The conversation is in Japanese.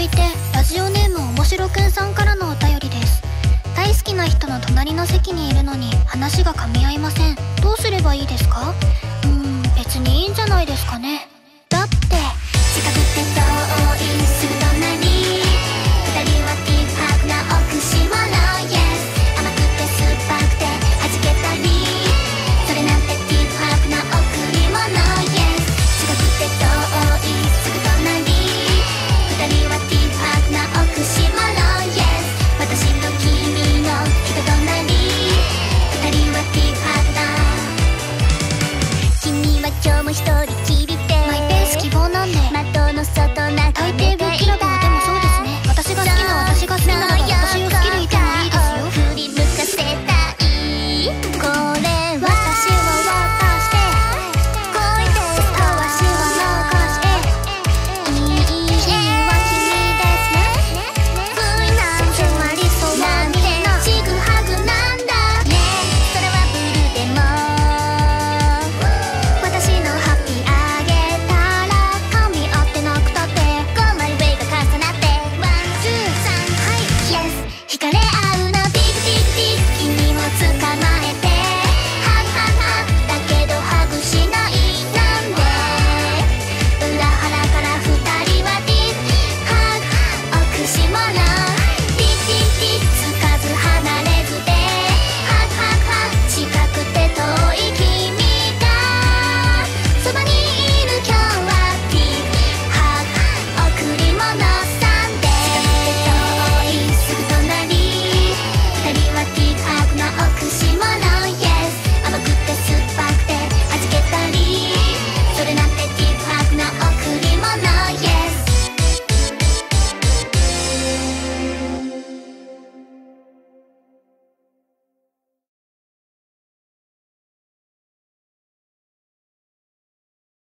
続いてラジオネームおもしろくんさんからのお便りです。大好きな人の隣の席にいるのに話が噛み合いません。どうすればいいですか？うーん別にいいんじゃないですかね。も一人きりで。マイペース希望なんで。窓の外眺めたい